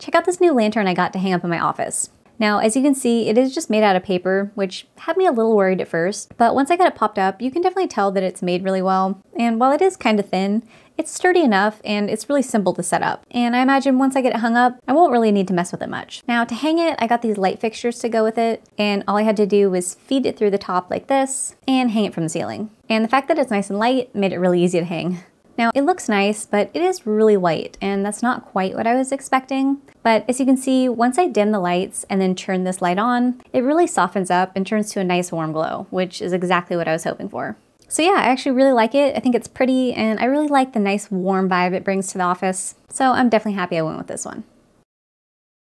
check out this new lantern I got to hang up in my office. Now, as you can see, it is just made out of paper, which had me a little worried at first, but once I got it popped up, you can definitely tell that it's made really well. And while it is kind of thin, it's sturdy enough and it's really simple to set up. And I imagine once I get it hung up, I won't really need to mess with it much. Now to hang it, I got these light fixtures to go with it. And all I had to do was feed it through the top like this and hang it from the ceiling. And the fact that it's nice and light made it really easy to hang. Now it looks nice, but it is really white and that's not quite what I was expecting. But as you can see, once I dim the lights and then turn this light on, it really softens up and turns to a nice warm glow, which is exactly what I was hoping for. So yeah, I actually really like it. I think it's pretty and I really like the nice warm vibe it brings to the office. So I'm definitely happy I went with this one.